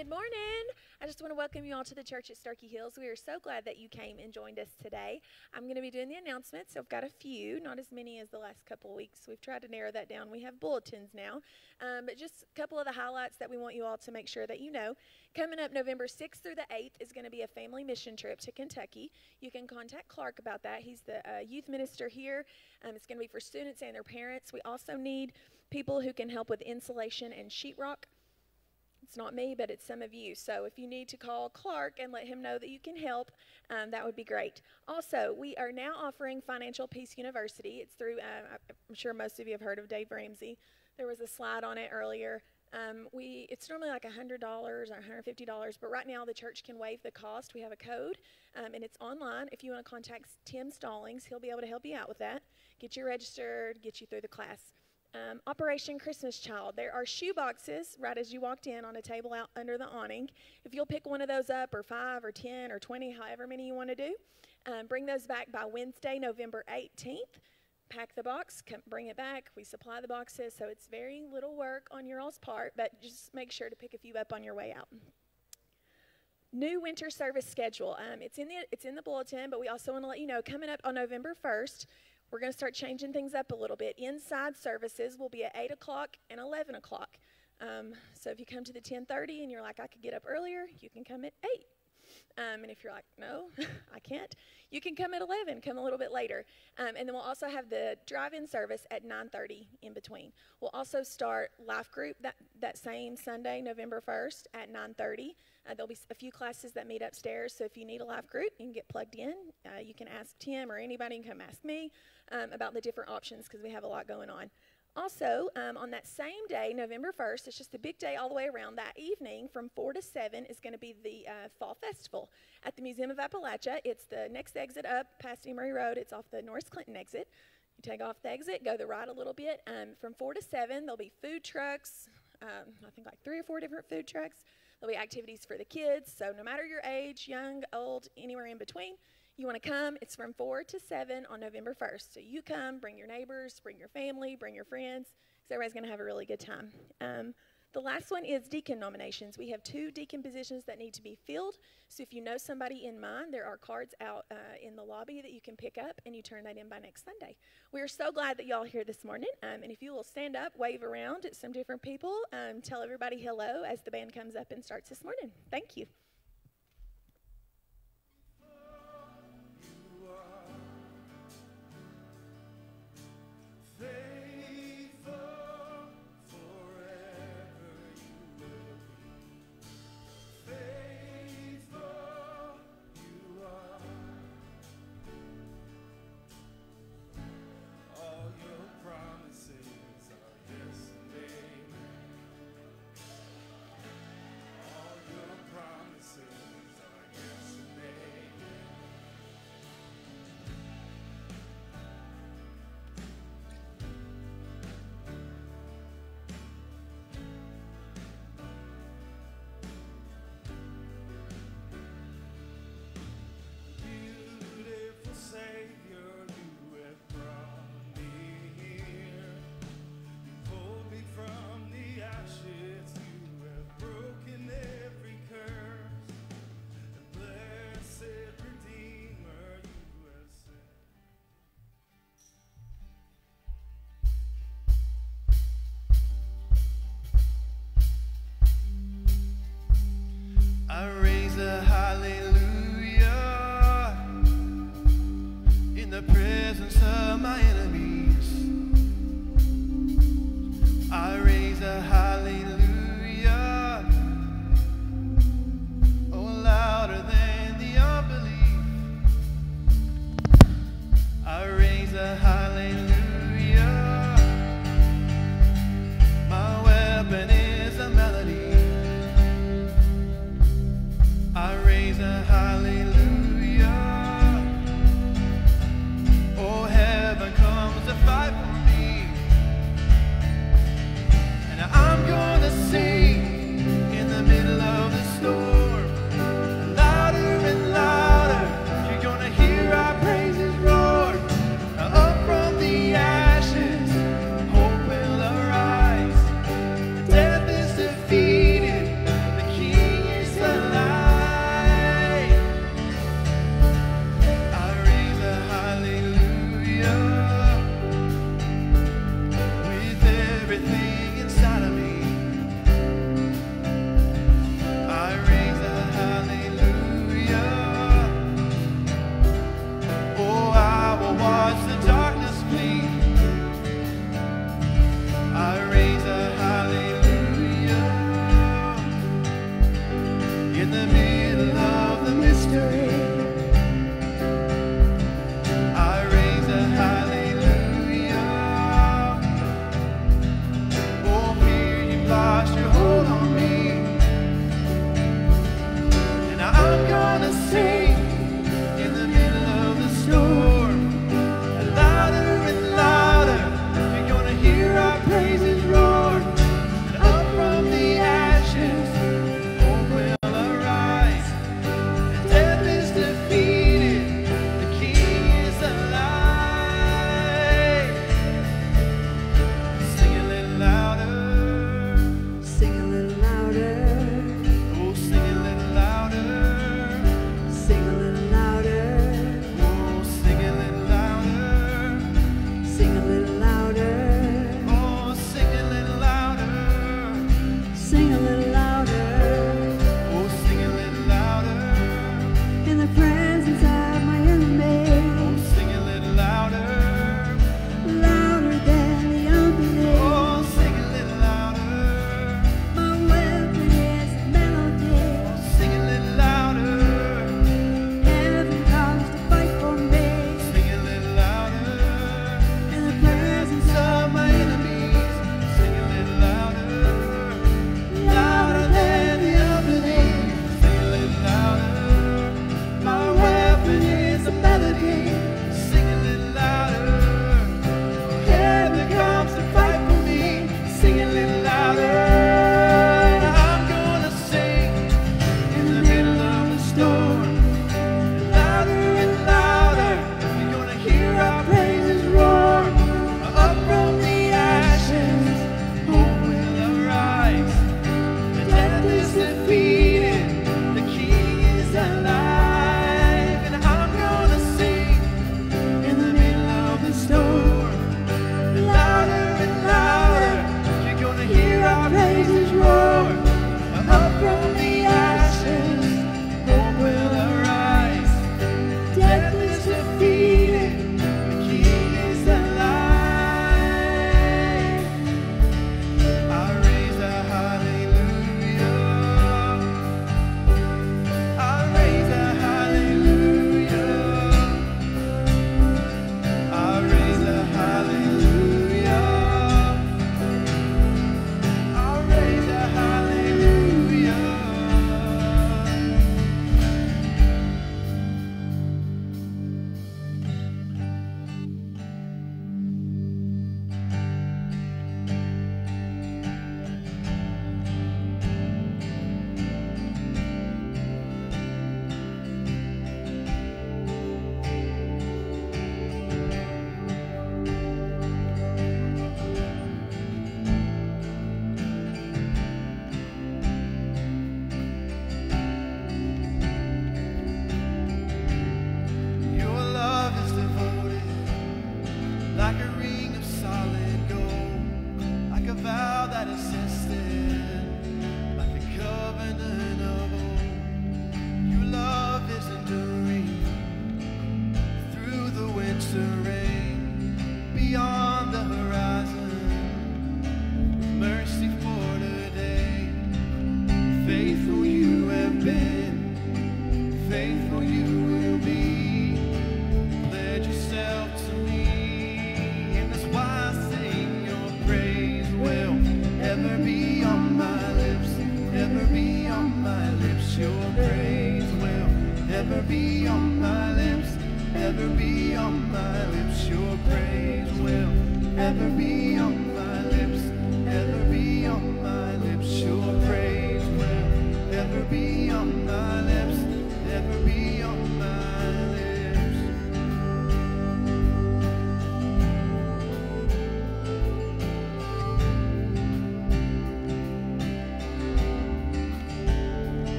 Good morning. I just want to welcome you all to the church at Sterchi Hills. We are so glad that you came and joined us today. I'm going to be doing the announcements. I've got a few, not as many as the last couple weeks. We've tried to narrow that down. We have bulletins now, um, but just a couple of the highlights that we want you all to make sure that you know. Coming up November 6th through the 8th is going to be a family mission trip to Kentucky. You can contact Clark about that. He's the uh, youth minister here. Um, it's going to be for students and their parents. We also need people who can help with insulation and sheetrock. It's not me, but it's some of you. So if you need to call Clark and let him know that you can help, um, that would be great. Also, we are now offering Financial Peace University. It's through, uh, I'm sure most of you have heard of Dave Ramsey. There was a slide on it earlier. Um, we it's normally like $100 or $150, but right now the church can waive the cost. We have a code, um, and it's online. If you want to contact Tim Stallings, he'll be able to help you out with that. Get you registered, get you through the class. Um, Operation Christmas Child. There are shoe boxes right as you walked in on a table out under the awning. If you'll pick one of those up, or five, or 10, or 20, however many you want to do, um, bring those back by Wednesday, November 18th. Pack the box, come, bring it back. We supply the boxes, so it's very little work on your all's part, but just make sure to pick a few up on your way out. New winter service schedule. Um, it's in the it's in the bulletin, but we also want to let you know coming up on November 1st. We're going to start changing things up a little bit. Inside services will be at 8 o'clock and 11 o'clock. Um, so if you come to the 10:30 and you're like, I could get up earlier, you can come at 8. Um, and if you're like, no, I can't, you can come at 11, come a little bit later. Um, and then we'll also have the drive-in service at 9.30 in between. We'll also start life group that, that same Sunday, November 1st at 9.30. Uh, there'll be a few classes that meet upstairs, so if you need a life group, you can get plugged in. Uh, you can ask Tim or anybody, can come ask me um, about the different options because we have a lot going on. Also, um, on that same day, November 1st, it's just a big day all the way around. That evening from 4 to 7 is going to be the uh, Fall Festival at the Museum of Appalachia. It's the next exit up past Emory Road. It's off the Norris Clinton exit. You take off the exit, go the right a little bit. Um, from 4 to 7, there'll be food trucks, um, I think like three or four different food trucks. There'll be activities for the kids. So, no matter your age, young, old, anywhere in between, you want to come, it's from 4 to 7 on November 1st. So you come, bring your neighbors, bring your family, bring your friends, because everybody's going to have a really good time. Um, the last one is deacon nominations. We have two deacon positions that need to be filled. So if you know somebody in mind, there are cards out uh, in the lobby that you can pick up and you turn that in by next Sunday. We are so glad that y'all here this morning. Um, and if you will stand up, wave around at some different people, um, tell everybody hello as the band comes up and starts this morning. Thank you.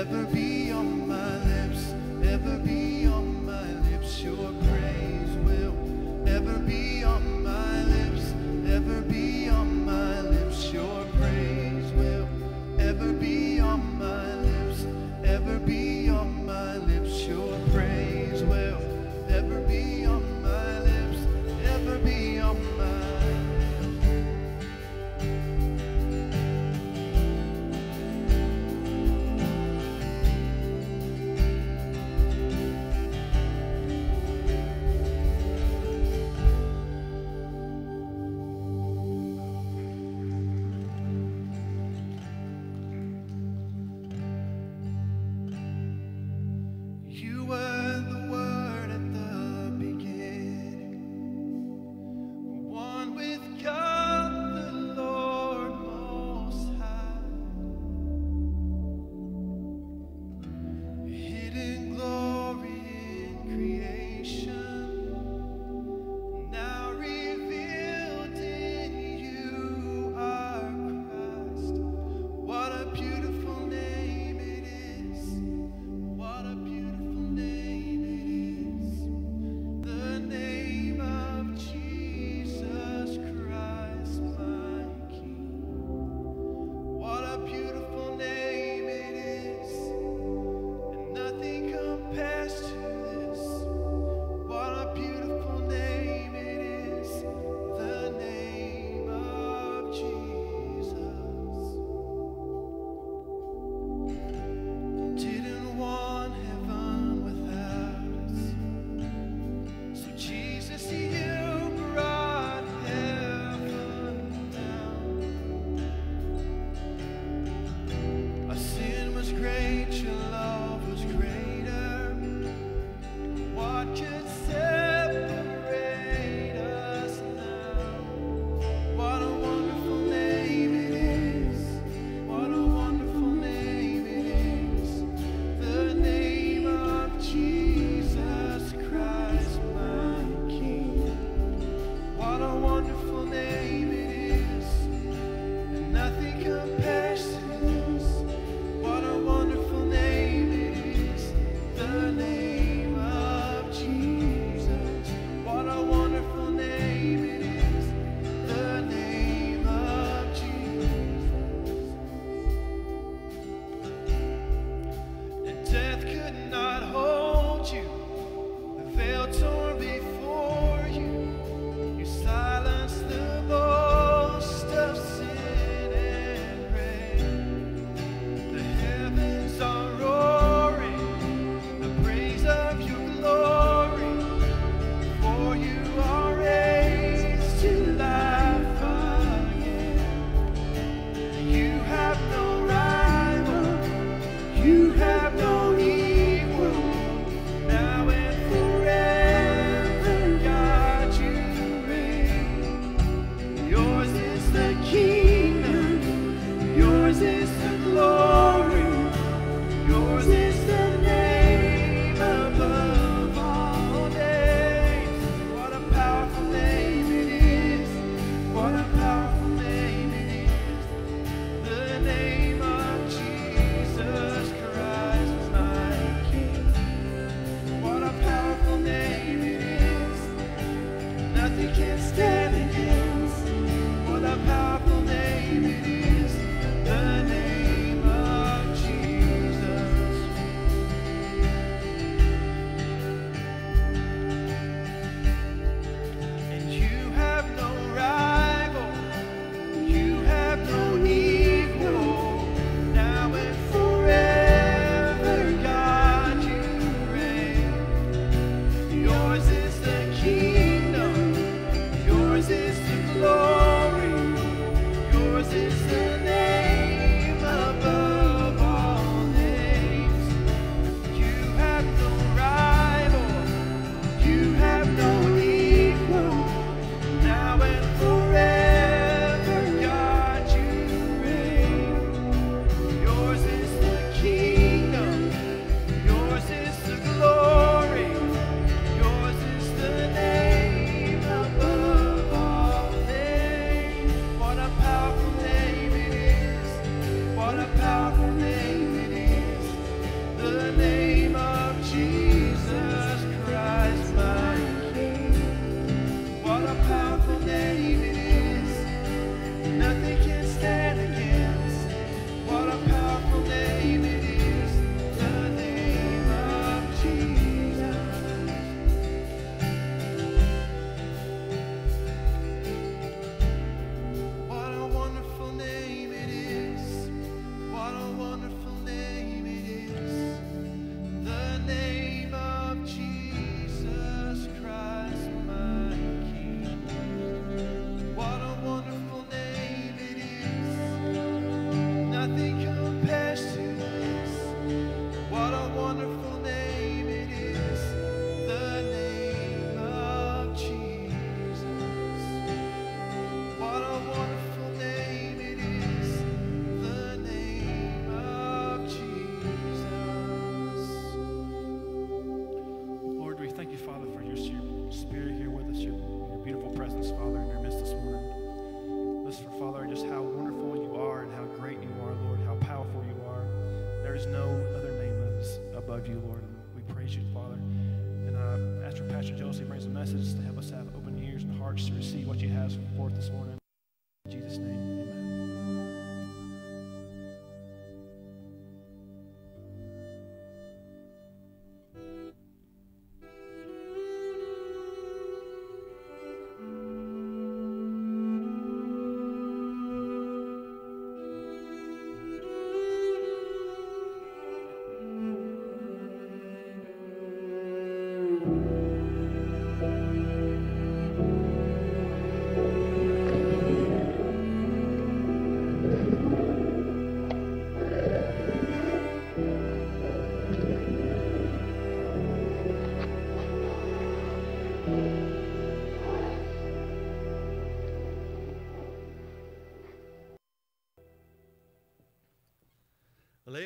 Ever be Pastor Josie brings a message to help us have open ears and hearts to receive what you has forth this morning. In Jesus' name,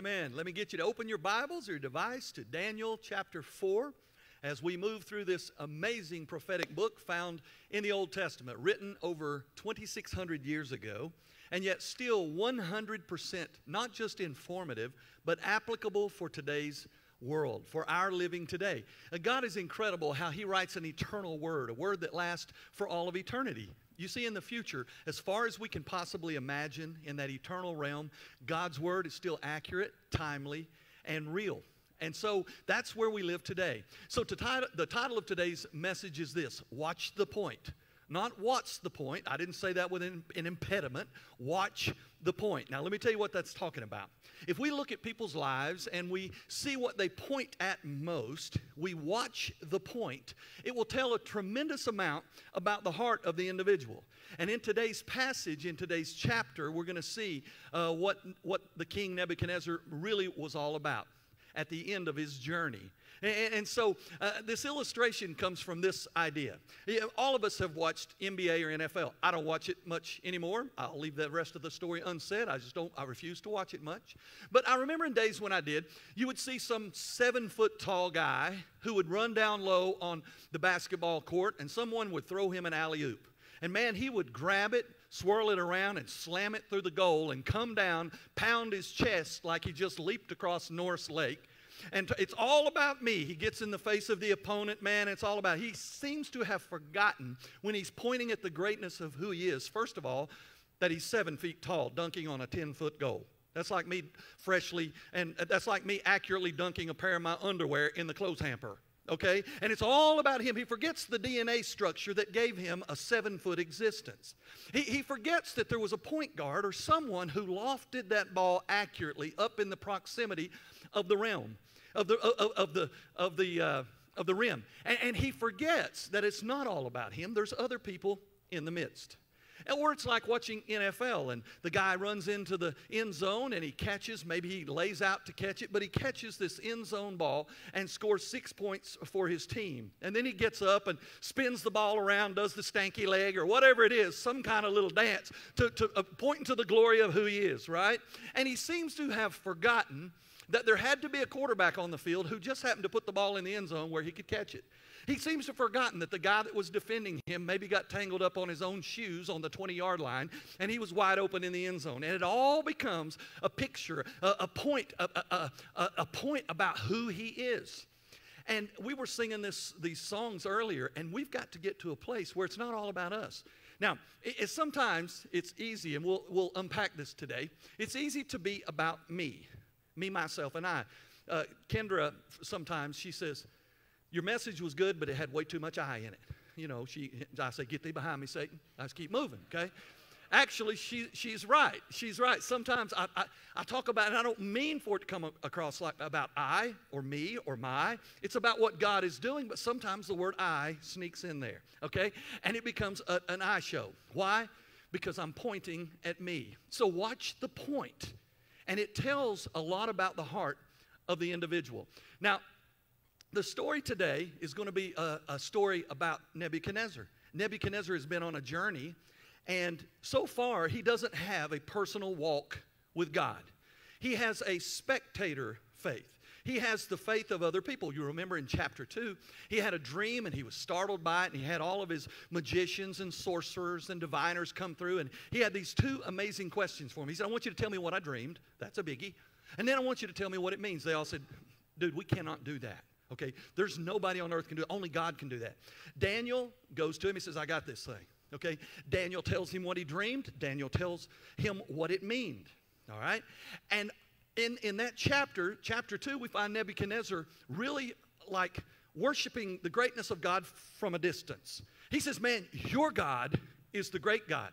amen. Let me get you to open your Bibles or your device to Daniel chapter 4 as we move through this amazing prophetic book found in the Old Testament, written over 2,600 years ago, and yet still 100% not just informative, but applicable for today's world, for our living today. God is incredible how He writes an eternal word, a word that lasts for all of eternity. You see, in the future, as far as we can possibly imagine in that eternal realm, God's word is still accurate, timely, and real. And so that's where we live today. So to the title of today's message is this Watch the Point. Not what's the point. I didn't say that with an, an impediment. Watch the point. Now, let me tell you what that's talking about. If we look at people's lives and we see what they point at most, we watch the point, it will tell a tremendous amount about the heart of the individual. And in today's passage, in today's chapter, we're going to see uh, what, what the king Nebuchadnezzar really was all about. at the end of his journey. And, and so uh, this illustration comes from this idea. All of us have watched NBA or NFL. I don't watch it much anymore. I'll leave the rest of the story unsaid. I just don't, I refuse to watch it much. But I remember in days when I did, you would see some seven foot tall guy who would run down low on the basketball court and someone would throw him an alley oop. And man, he would grab it, swirl it around, and slam it through the goal and come down, pound his chest like he just leaped across Norris Lake. And it's all about me. He gets in the face of the opponent, man. It's all about. He seems to have forgotten when he's pointing at the greatness of who he is. First of all, that he's seven feet tall, dunking on a 10 foot goal. That's like me freshly, and uh, that's like me accurately dunking a pair of my underwear in the clothes hamper okay? And it's all about him. He forgets the DNA structure that gave him a seven foot existence. He, he forgets that there was a point guard or someone who lofted that ball accurately up in the proximity of the realm, of the, of, of the, of the, uh, of the rim. And, and he forgets that it's not all about him, there's other people in the midst. Or it's like watching NFL and the guy runs into the end zone and he catches, maybe he lays out to catch it, but he catches this end zone ball and scores six points for his team. And then he gets up and spins the ball around, does the stanky leg or whatever it is, some kind of little dance to, to uh, pointing to the glory of who he is, right? And he seems to have forgotten that there had to be a quarterback on the field who just happened to put the ball in the end zone where he could catch it. He seems to have forgotten that the guy that was defending him maybe got tangled up on his own shoes on the 20 yard line and he was wide open in the end zone. And it all becomes a picture, a, a point, a, a, a, point about who he is. And we were singing this, these songs earlier, and we've got to get to a place where it's not all about us. Now, it, it, sometimes it's easy, and we'll, we'll unpack this today. It's easy to be about me, me, myself, and I. Uh, Kendra, sometimes she says, your message was good, but it had way too much I in it. You know, she, I say, get thee behind me, Satan. I just keep moving, okay? Actually, she, she's right. She's right. Sometimes I, I, I talk about it, I don't mean for it to come across like about I or me or my. It's about what God is doing, but sometimes the word I sneaks in there, okay? And it becomes a, an I show. Why? Because I'm pointing at me. So watch the point, and it tells a lot about the heart of the individual. Now, the story today is going to be a, a, story about Nebuchadnezzar. Nebuchadnezzar has been on a journey, and so far, he doesn't have a personal walk with God. He has a spectator faith. He has the faith of other people. You remember in chapter 2, he had a dream and he was startled by it, and he had all of his magicians and sorcerers and diviners come through, and he had these two amazing questions for him. He said, I want you to tell me what I dreamed. That's a biggie. And then I want you to tell me what it means. They all said, Dude, we cannot do that. Okay, there's nobody on earth can do it. Only God can do that. Daniel goes to him. He says, I got this thing. Okay, Daniel tells him what he dreamed. Daniel tells him what it meant. All right, and in, in that chapter, chapter two, we find Nebuchadnezzar really like worshiping the greatness of God from a distance. He says, Man, your God is the great God.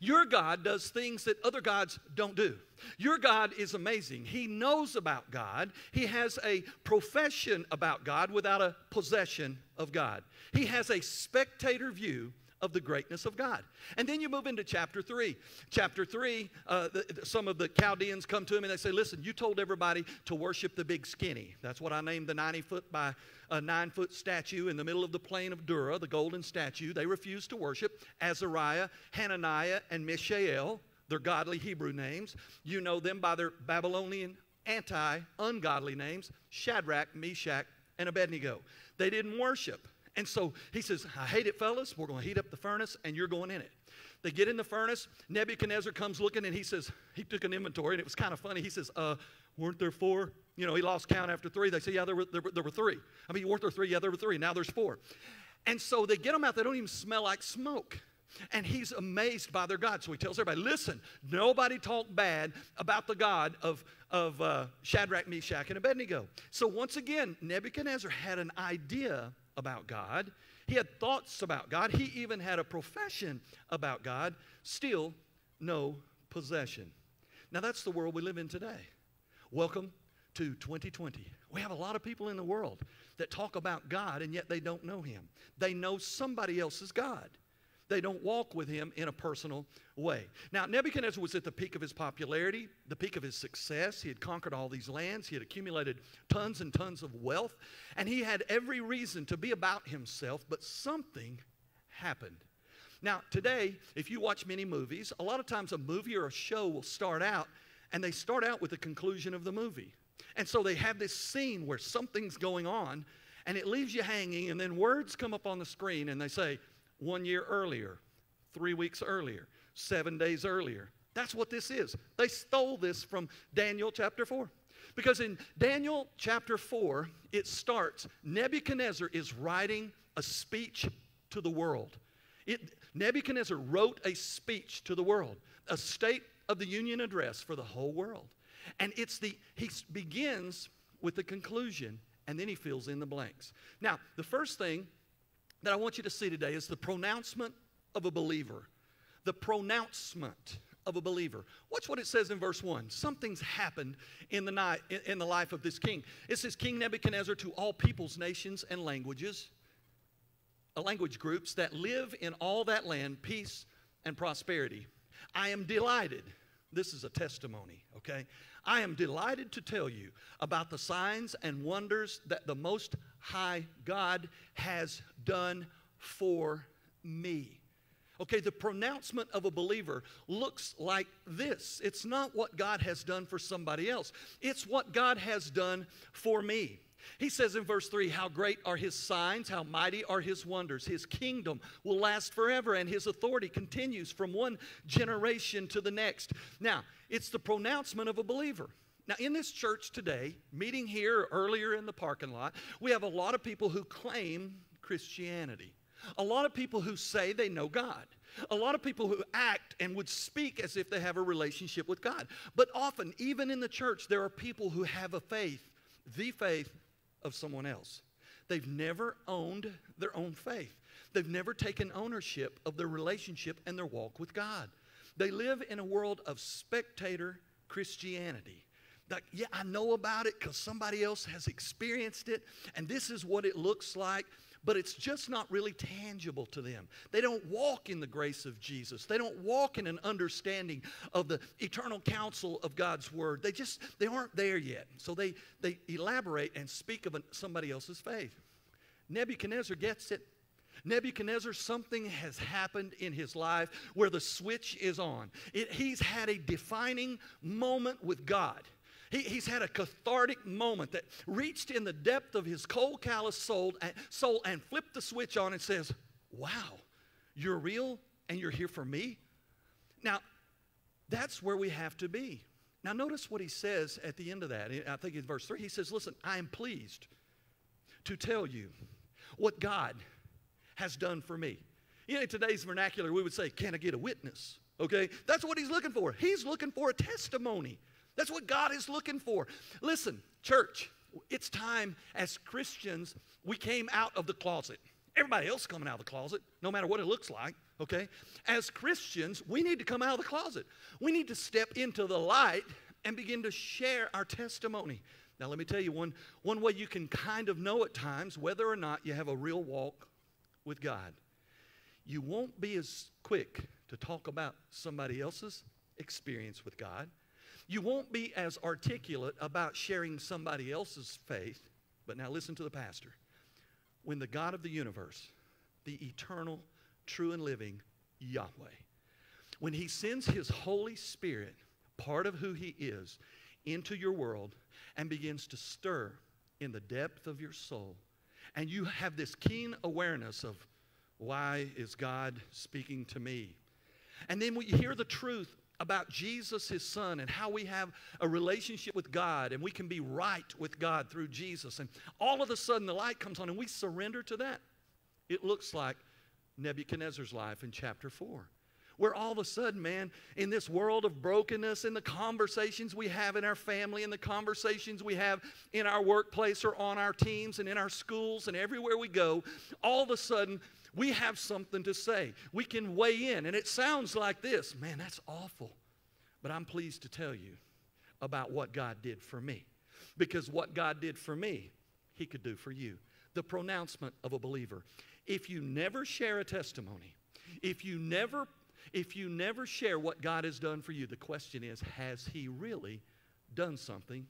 Your God does things that other gods don't do. Your God is amazing. He knows about God. He has a profession about God without a possession of God. He has a spectator view of the greatness of God. And then you move into chapter 3. Chapter 3, uh, the, some of the Chaldeans come to him and they say, Listen, you told everybody to worship the big skinny. That's what I named the 90 foot by a nine foot statue in the middle of the plain of Dura, the golden statue. They refused to worship Azariah, Hananiah, and Mishael, their godly Hebrew names. You know them by their Babylonian anti ungodly names Shadrach, Meshach, and Abednego. They didn't worship. And so he says, I hate it, fellas. We're going to heat up the furnace and you're going in it. They get in the furnace. Nebuchadnezzar comes looking and he says, he took an inventory and it was kind of funny. He says, uh, weren't there four? You know, he lost count after three. They say, yeah, there were, there, were, there were three. I mean, weren't there three? Yeah, there were three. Now there's four. And so they get them out. They don't even smell like smoke. And he's amazed by their God. So he tells everybody, listen, nobody talk bad about the God of, of uh, Shadrach, Meshach, and Abednego. So once again, Nebuchadnezzar had an idea about God. He had thoughts about God. He even had a profession about God. Still, no possession. Now, that's the world we live in today. Welcome to 2020. We have a lot of people in the world that talk about God and yet they don't know Him. They know somebody else's God. They don't walk with him in a personal way. Now, Nebuchadnezzar was at the peak of his popularity, the peak of his success. He had conquered all these lands, he had accumulated tons and tons of wealth, and he had every reason to be about himself, but something happened. Now, today, if you watch many movies, a lot of times a movie or a show will start out and they start out with the conclusion of the movie. And so they have this scene where something's going on and it leaves you hanging, and then words come up on the screen and they say, one year earlier, three weeks earlier, seven days earlier. That's what this is. They stole this from Daniel chapter 4. Because in Daniel chapter 4, it starts Nebuchadnezzar is writing a speech to the world. It, Nebuchadnezzar wrote a speech to the world, a state of the union address for the whole world. And it's the, he begins with the conclusion and then he fills in the blanks. Now, the first thing that I want you to see today is the pronouncement of a believer. The pronouncement of a believer. Watch what it says in verse 1. Something's happened in the night in the life of this king. It says King Nebuchadnezzar to all peoples, nations, and languages, language groups that live in all that land, peace and prosperity. I am delighted. This is a testimony, okay? I am delighted to tell you about the signs and wonders that the Most High God has done for me. Okay, the pronouncement of a believer looks like this. It's not what God has done for somebody else, it's what God has done for me. He says in verse 3 How great are his signs, how mighty are his wonders. His kingdom will last forever, and his authority continues from one generation to the next. Now, it's the pronouncement of a believer. Now, in this church today, meeting here earlier in the parking lot, we have a lot of people who claim Christianity. A lot of people who say they know God. A lot of people who act and would speak as if they have a relationship with God. But often, even in the church, there are people who have a faith, the faith of someone else. They've never owned their own faith. They've never taken ownership of their relationship and their walk with God. They live in a world of spectator Christianity. Like, yeah, I know about it because somebody else has experienced it, and this is what it looks like but it's just not really tangible to them. They don't walk in the grace of Jesus. They don't walk in an understanding of the eternal counsel of God's word. They just they aren't there yet. So they they elaborate and speak of somebody else's faith. Nebuchadnezzar gets it. Nebuchadnezzar, something has happened in his life where the switch is on. It, he's had a defining moment with God. He, he's had a cathartic moment that reached in the depth of his cold, callous soul, soul and flipped the switch on and says, Wow, you're real and you're here for me? Now, that's where we have to be. Now, notice what he says at the end of that. I think in verse 3, he says, Listen, I am pleased to tell you what God has done for me. You know, in today's vernacular, we would say, Can I get a witness? Okay? That's what he's looking for. He's looking for a testimony. That's what God is looking for. Listen, church, it's time as Christians, we came out of the closet. Everybody else coming out of the closet, no matter what it looks like, okay? As Christians, we need to come out of the closet. We need to step into the light and begin to share our testimony. Now, let me tell you one, one way you can kind of know at times whether or not you have a real walk with God. You won't be as quick to talk about somebody else's experience with God you won't be as articulate about sharing somebody else's faith. But now listen to the pastor. When the God of the universe, the eternal, true, and living Yahweh, when He sends His Holy Spirit, part of who He is, into your world and begins to stir in the depth of your soul, and you have this keen awareness of why is God speaking to me? And then when you hear the truth about Jesus, his son, and how we have a relationship with God and we can be right with God through Jesus. And all of a sudden the light comes on and we surrender to that. It looks like Nebuchadnezzar's life in chapter 4 where all of a sudden, man, in this world of brokenness, in the conversations we have in our family, in the conversations we have in our workplace or on our teams and in our schools and everywhere we go, all of a sudden we have something to say. We can weigh in. And it sounds like this man, that's awful. But I'm pleased to tell you about what God did for me. Because what God did for me, He could do for you. The pronouncement of a believer. If you never share a testimony, If you never if you never share what God has done for you, the question is, has he really done something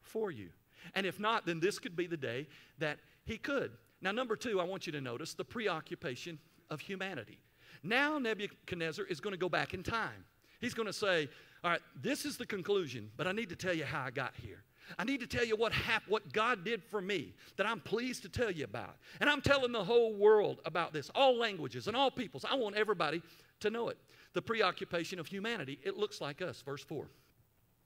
for you? And if not, then this could be the day that he could. Now, number two, I want you to notice the preoccupation of humanity. Now, Nebuchadnezzar is going to go back in time. He's going to say, All right, this is the conclusion, but I need to tell you how I got here. I need to tell you what happened, what God did for me that I'm pleased to tell you about. And I'm telling the whole world about this, all languages and all peoples. I want everybody to know it. The preoccupation of humanity, it looks like us. Verse 4.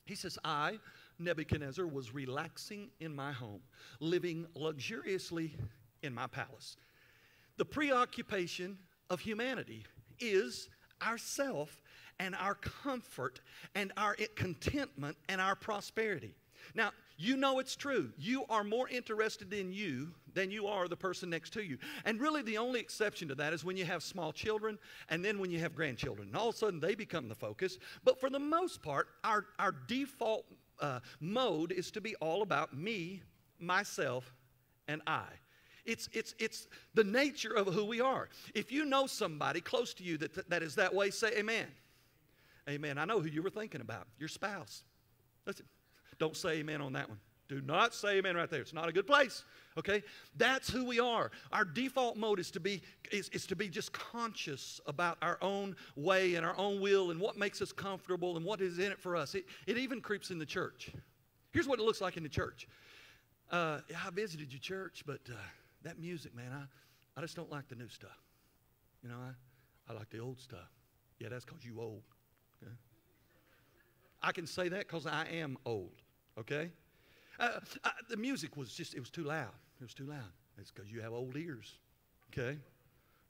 He says, I, Nebuchadnezzar, was relaxing in my home, living luxuriously in my palace. The preoccupation of humanity is ourself and our comfort and our contentment and our prosperity. Now, you know it's true. You are more interested in you than you are the person next to you. And really, the only exception to that is when you have small children and then when you have grandchildren. And all of a sudden, they become the focus. But for the most part, our, our default uh, mode is to be all about me, myself, and I. It's, it's, it's the nature of who we are. If you know somebody close to you that, that is that way, say amen. Amen. I know who you were thinking about your spouse. Listen, don't say amen on that one. Do not say amen right there. It's not a good place. Okay? That's who we are. Our default mode is to be is, is to be just conscious about our own way and our own will and what makes us comfortable and what is in it for us. It, it even creeps in the church. Here's what it looks like in the church. Uh, I visited your church, but uh, that music, man, I, I just don't like the new stuff. You know, I, I like the old stuff. Yeah, that's because you old. Okay? I can say that because I am old okay? Uh, uh, the music was just, it was too loud. It was too loud. It's because you have old ears, okay?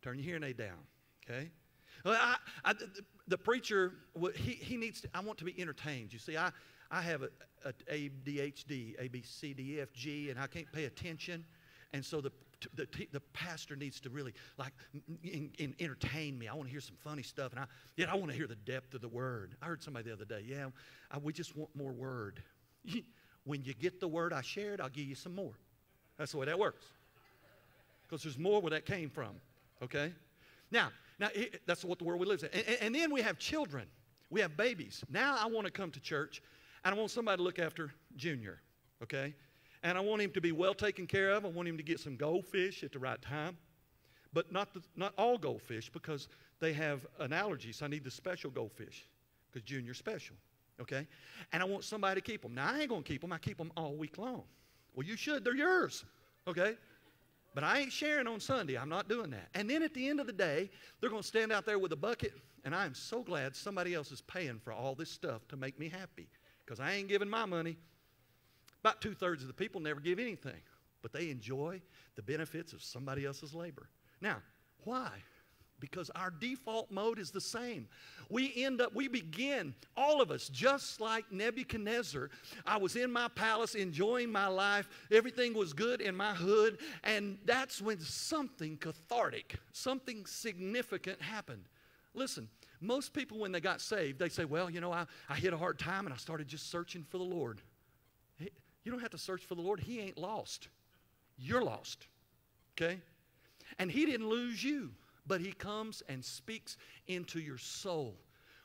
Turn your hearing aid down, okay? Well, I, I, the, the, preacher, he, he needs to, I want to be entertained. You see, I, I have a, a ADHD, A, B, C, D, E, F, G, and I can't pay attention. And so the, the, the pastor needs to really like in, in entertain me. I want to hear some funny stuff, and I, yeah, I want to hear the depth of the word. I heard somebody the other day, yeah, I, we just want more word. When you get the word I shared, I'll give you some more. That's the way that works. Because there's more where that came from. Okay? Now, now it, that's what the world we live in. And, and, and then we have children. We have babies. Now I want to come to church and I want somebody to look after Junior. Okay? And I want him to be well taken care of. I want him to get some goldfish at the right time. But not, the, not all goldfish because they have an allergy. So I need the special goldfish because Junior's special okay? And I want somebody to keep them. Now, I ain't going to keep them. I keep them all week long. Well, you should. They're yours, okay? But I ain't sharing on Sunday. I'm not doing that. And then at the end of the day, they're going to stand out there with a bucket, and I am so glad somebody else is paying for all this stuff to make me happy because I ain't giving my money. About two thirds of the people never give anything, but they enjoy the benefits of somebody else's labor. Now, why? Because our default mode is the same. We end up, we begin, all of us, just like Nebuchadnezzar. I was in my palace enjoying my life, everything was good in my hood, and that's when something cathartic, something significant happened. Listen, most people, when they got saved, they say, Well, you know, I, I hit a hard time and I started just searching for the Lord. You don't have to search for the Lord, He ain't lost. You're lost. Okay? And He didn't lose you but He comes and speaks into your soul.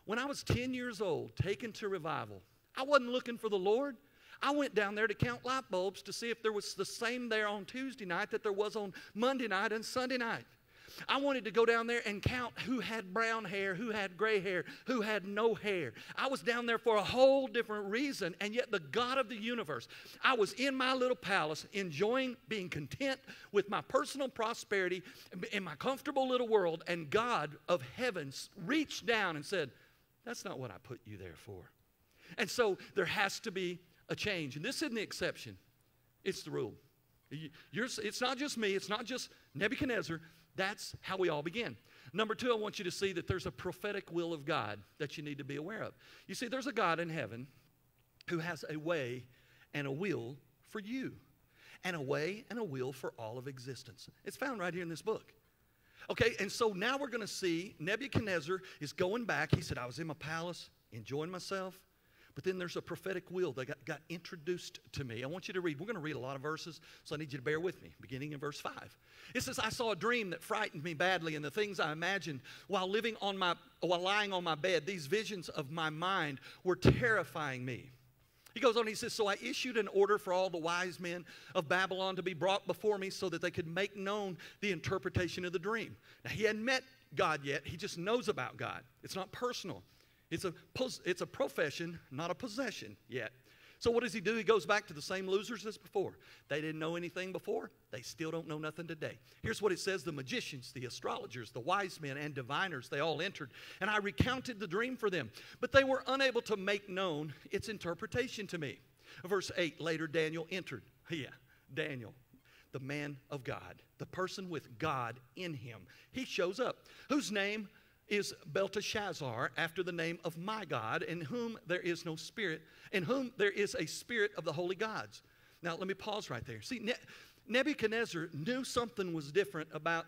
When I was 10 years old, taken to revival, I wasn't looking for the Lord. I went down there to count light bulbs to see if there was the same there on Tuesday night that there was on Monday night and Sunday night. I wanted to go down there and count who had brown hair, who had gray hair, who had no hair. I was down there for a whole different reason, and yet the God of the universe, I was in my little palace enjoying being content with my personal prosperity in my comfortable little world, and God of heavens reached down and said, That's not what I put you there for. And so there has to be a change. And this isn't the exception, it's the rule. You're, it's not just me, it's not just Nebuchadnezzar, that's how we all begin. Number two, I want you to see that there's a prophetic will of God that you need to be aware of. You see, there's a God in heaven who has a way and a will for you, and a way and a will for all of existence. It's found right here in this book. Okay, and so now we're going to see Nebuchadnezzar is going back. He said, I was in my palace, enjoying myself, But then there's a prophetic will that got, got introduced to me. I want you to read. We're going to read a lot of verses, so I need you to bear with me, beginning in verse 5. It says, I saw a dream that frightened me badly, and the things I imagined while living on my while lying on my bed, these visions of my mind were terrifying me. He goes on, he says, So I issued an order for all the wise men of Babylon to be brought before me so that they could make known the interpretation of the dream. Now, he hadn't met God yet, he just knows about God. It's not personal. It's a, it's a profession, not a possession yet. So what does he do? He goes back to the same losers as before. They didn't know anything before. They still don't know nothing today. Here's what it says the magicians, the astrologers, the wise men, and diviners, they all entered. And I recounted the dream for them, but they were unable to make known its interpretation to me. Verse 8 later, Daniel entered. Yeah, Daniel, the man of God, the person with God in him. He shows up, whose name is Belteshazzar, after the name of my God, in whom there is no spirit, in whom there is a spirit of the holy gods. Now, let me pause right there. See, ne- Nebuchadnezzar knew something was different about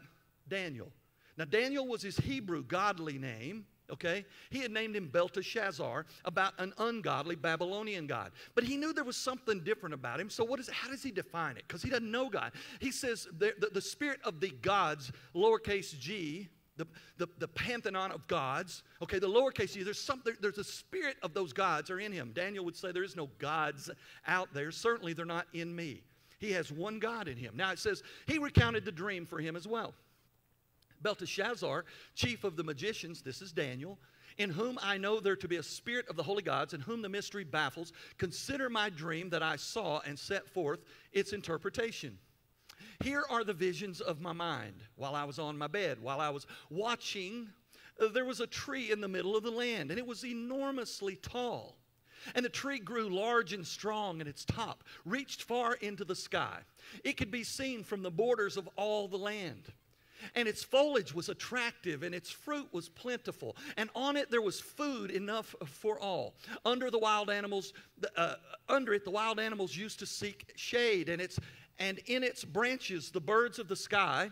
Daniel. Now, Daniel was his Hebrew godly name, okay? He had named him Belteshazzar about an ungodly Babylonian god. But he knew there was something different about him. So, what is, how does he define it? Because he doesn't know God. He says the, the, the spirit of the gods, lowercase g, the, the, the pantheon of gods. Okay, the lowercase g, there's something, there's a spirit of those gods are in him. Daniel would say there is no gods out there. Certainly they're not in me. He has one God in him. Now it says he recounted the dream for him as well. Belteshazzar, chief of the magicians, this is Daniel, in whom I know there to be a spirit of the holy gods, in whom the mystery baffles, consider my dream that I saw and set forth its interpretation. Here are the visions of my mind while I was on my bed, while I was watching. There was a tree in the middle of the land, and it was enormously tall. And the tree grew large and strong, and its top reached far into the sky. It could be seen from the borders of all the land. And its foliage was attractive, and its fruit was plentiful. And on it there was food enough for all. Under the wild animals, uh, under it the wild animals used to seek shade, and its and in its branches the birds of the sky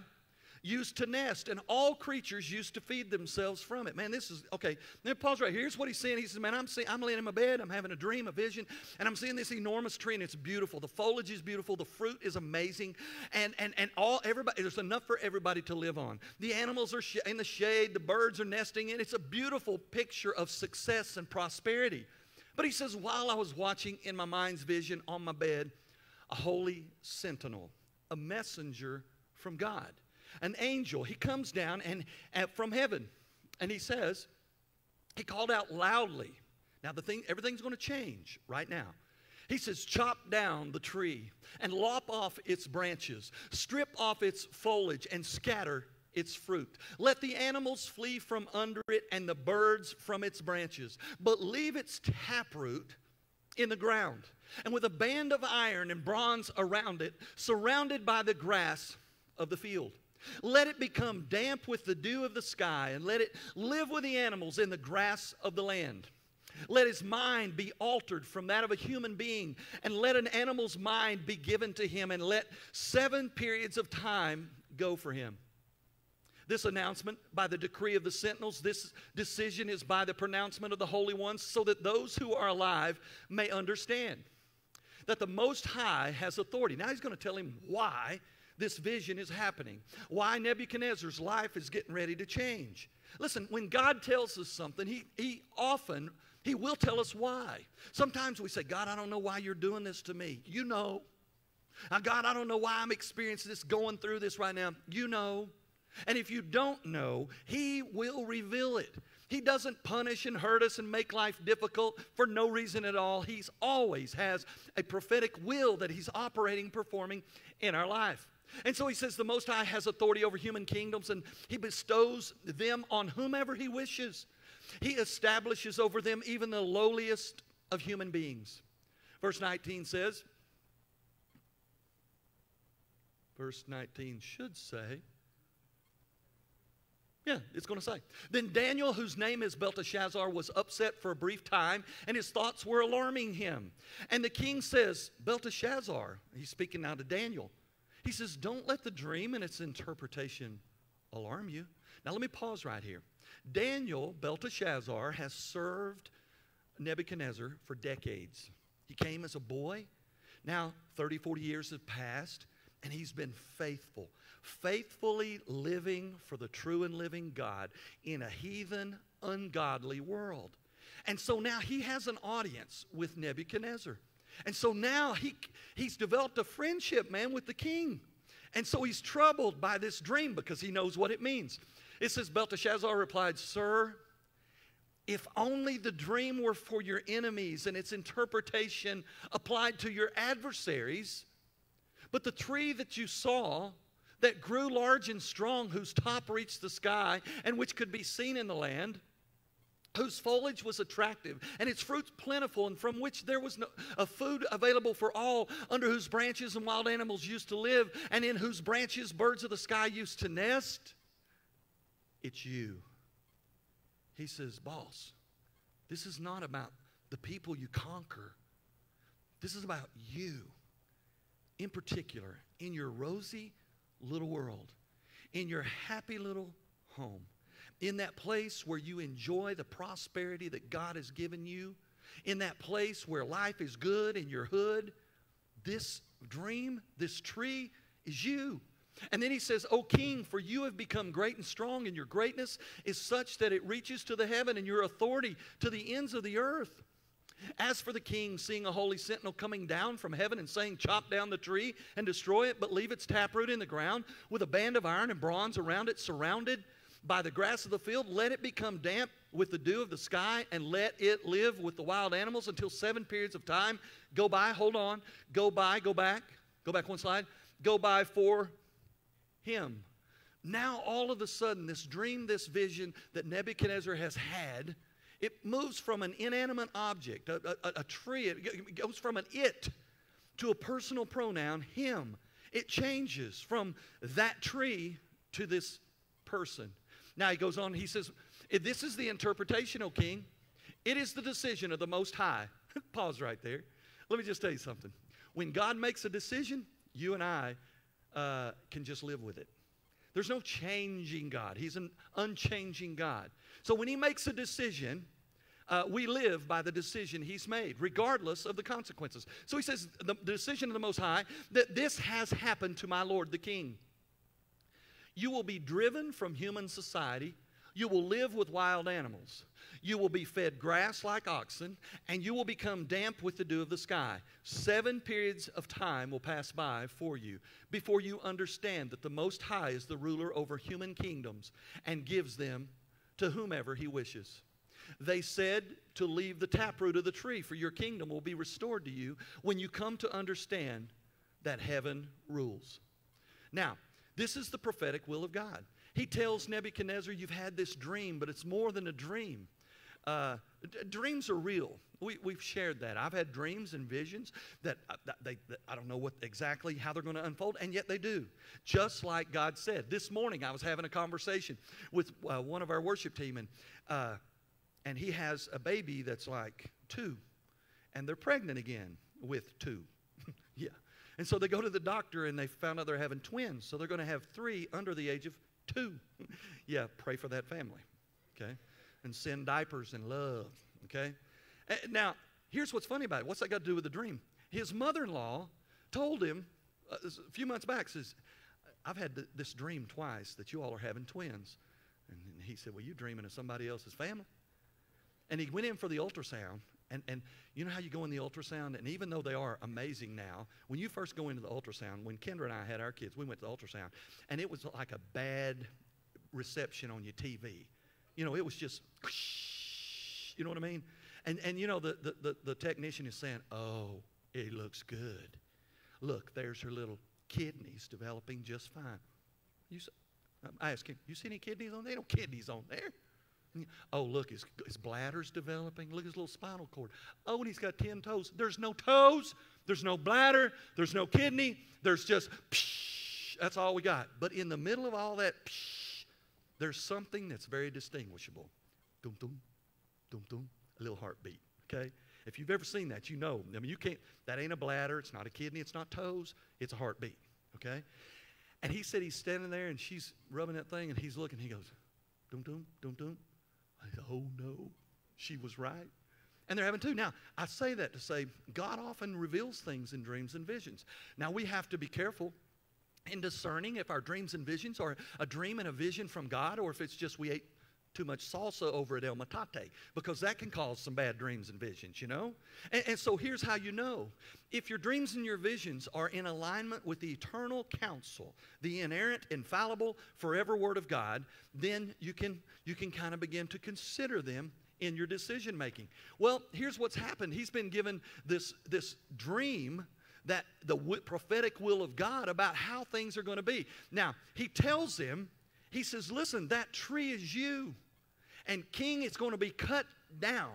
used to nest, and all creatures used to feed themselves from it. Man, this is okay. Now pause right here. Here's what he's saying. He says, Man, I'm seeing, I'm laying in my bed, I'm having a dream, a vision, and I'm seeing this enormous tree, and it's beautiful. The foliage is beautiful, the fruit is amazing, and and and all everybody there's enough for everybody to live on. The animals are sh- in the shade, the birds are nesting in. It's a beautiful picture of success and prosperity. But he says, while I was watching in my mind's vision on my bed, a holy sentinel, a messenger from God an angel. He comes down and, and from heaven, and he says, he called out loudly. Now the thing, everything's going to change right now. He says, chop down the tree and lop off its branches, strip off its foliage, and scatter its fruit. Let the animals flee from under it and the birds from its branches, but leave its taproot in the ground. And with a band of iron and bronze around it, surrounded by the grass of the field. Let it become damp with the dew of the sky, and let it live with the animals in the grass of the land. Let his mind be altered from that of a human being, and let an animal's mind be given to him, and let seven periods of time go for him. This announcement by the decree of the sentinels, this decision is by the pronouncement of the holy ones, so that those who are alive may understand that the Most High has authority. Now he's going to tell him why this vision is happening, why Nebuchadnezzar's life is getting ready to change. Listen, when God tells us something, he, he often he will tell us why. Sometimes we say, God, I don't know why you're doing this to me. You know. Now, God, I don't know why I'm experiencing this, going through this right now. You know. And if you don't know, He will reveal it. He doesn't punish and hurt us and make life difficult for no reason at all. He's always has a prophetic will that He's operating, performing in our life. And so he says the Most High has authority over human kingdoms and he bestows them on whomever he wishes. He establishes over them even the lowliest of human beings. Verse 19 says, verse 19 should say, yeah, it's going to say. Then Daniel, whose name is Belteshazzar, was upset for a brief time, and his thoughts were alarming him. And the king says, Belteshazzar, he's speaking now to Daniel, he says, Don't let the dream and its interpretation alarm you. Now, let me pause right here. Daniel, Belteshazzar, has served Nebuchadnezzar for decades. He came as a boy. Now, 30, 40 years have passed, and he's been faithful, faithfully living for the true and living God in a heathen, ungodly world. And so now he has an audience with Nebuchadnezzar. And so now he, he's developed a friendship, man, with the king. And so he's troubled by this dream because he knows what it means. It says, Belteshazzar replied, Sir, if only the dream were for your enemies and its interpretation applied to your adversaries, but the tree that you saw that grew large and strong, whose top reached the sky and which could be seen in the land, whose foliage was attractive and its fruits plentiful and from which there was no, a food available for all under whose branches and wild animals used to live and in whose branches birds of the sky used to nest? It's you. He says boss this is not about the people you conquer. This is about you. In particular in your rosy little world in your happy little home in that place where you enjoy the prosperity that God has given you, in that place where life is good in your hood, this dream, this tree is you. And then he says, O king, for you have become great and strong, and your greatness is such that it reaches to the heaven, and your authority to the ends of the earth. As for the king, seeing a holy sentinel coming down from heaven and saying, Chop down the tree and destroy it, but leave its taproot in the ground, with a band of iron and bronze around it, surrounded by the grass of the field, let it become damp with the dew of the sky, and let it live with the wild animals until seven periods of time go by. Hold on. Go by, go back. Go back one slide. Go by for him. Now, all of a sudden, this dream, this vision that Nebuchadnezzar has had, it moves from an inanimate object, a, a, a tree, it goes from an it to a personal pronoun, him. It changes from that tree to this person. Now he goes on, he says, This is the interpretation, O king. It is the decision of the Most High. Pause right there. Let me just tell you something. When God makes a decision, you and I uh, can just live with it. There's no changing God, He's an unchanging God. So when He makes a decision, uh, we live by the decision He's made, regardless of the consequences. So He says, the, decision of the Most High, that this has happened to my Lord the King. You will be driven from human society. You will live with wild animals. You will be fed grass like oxen, and you will become damp with the dew of the sky. Seven periods of time will pass by for you before you understand that the Most High is the ruler over human kingdoms and gives them to whomever he wishes. They said to leave the taproot of the tree, for your kingdom will be restored to you when you come to understand that heaven rules. Now, this is the prophetic will of God. He tells Nebuchadnezzar, You've had this dream, but it's more than a dream. Uh, d- dreams are real. We, we've shared that. I've had dreams and visions that, uh, that they, that I don't know what exactly how they're going to unfold, and yet they do. Just like God said. This morning I was having a conversation with uh, one of our worship team, and, uh, and he has a baby that's like two, and they're pregnant again with two. yeah. And so they go to the doctor and they found out they're having twins. So they're going to have three under the age of two. yeah, pray for that family. Okay? And send diapers and love. Okay? Now, here's what's funny about it. What's that got to do with the dream? His mother in law told him uh, a few months back, says, I've had th- this dream twice that you all are having twins. And he said, Well, you're dreaming of somebody else's family? And he went in for the ultrasound, and, and you know how you go in the ultrasound, and even though they are amazing now, when you first go into the ultrasound, when Kendra and I had our kids, we went to the ultrasound, and it was like a bad reception on your TV. You know, it was just, you know what I mean? And, and you know, the, the, the, the technician is saying, oh, it looks good. Look, there's her little kidneys developing just fine. You, I ask him, you see any kidneys on there? No kidneys on there. Oh, look, his, his bladder's developing. Look at his little spinal cord. Oh, and he's got 10 toes. There's no toes. There's no bladder. There's no kidney. There's just psh, that's all we got. But in the middle of all that psh, there's something that's very distinguishable. Dum dum, dum dum, a little heartbeat. Okay? If you've ever seen that, you know. I mean, you can't, that ain't a bladder. It's not a kidney. It's not toes. It's a heartbeat. Okay? And he said he's standing there and she's rubbing that thing and he's looking. He goes, dum dum, dum dum. I said, Oh no, she was right. And they're having two. Now, I say that to say God often reveals things in dreams and visions. Now, we have to be careful in discerning if our dreams and visions are a dream and a vision from God or if it's just we ate too much salsa over at El Matate because that can cause some bad dreams and visions, you know? And, and, so here's how you know. If your dreams and your visions are in alignment with the eternal counsel, the inerrant, infallible, forever word of God, then you can, you can kind of begin to consider them in your decision making. Well, here's what's happened. He's been given this, this dream that the w- prophetic will of God about how things are going to be. Now, he tells him, he says, Listen, that tree is you. And king, it's going to be cut down.